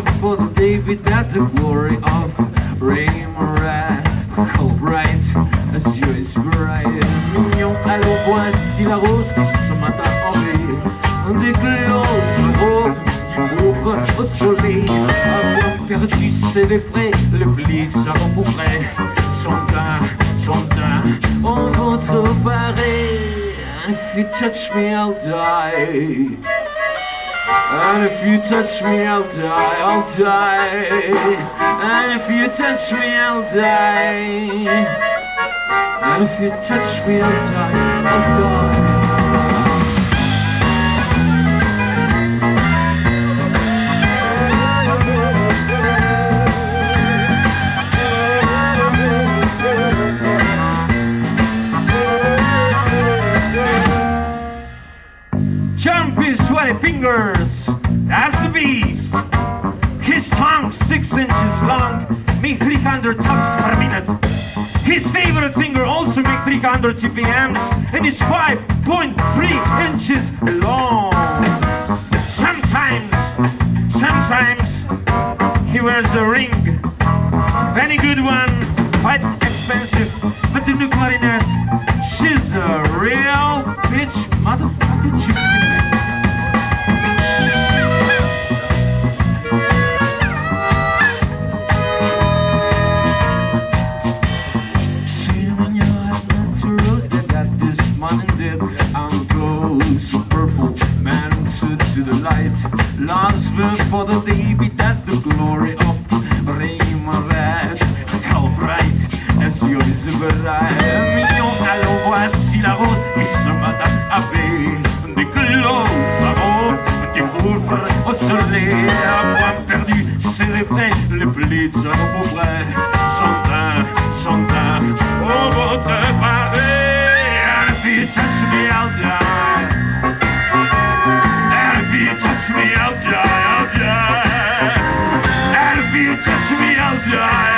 before the day that the glory of rain red Cold bright, as you is bright. Mignon, allons voici la rose qui ce matin enlevée Un d'éclos rose du pauvre au soleil. Avoir perdu les frais, le pli de sa près Son teint, en votre pareil if you touch me I'll die And if you touch me I'll die, I'll die. And if you touch me I'll die. And if you touch me I'll die, I'll die Jumping sweaty fingers as the beast. His tongue six inches long, make 300 taps per minute. His favorite finger also make 300 TPMs and is 5.3 inches long. Sometimes, sometimes he wears a ring. Very good one, quite expensive. But Lost before the be that the glory of rain red How bright as your bright Mignon, allons voici la rose Et ce matin avait des clos savants Des pourpres au soleil À moi perdu, c'est les vrais Les plis de son pauvre Son teint, son teint Au die.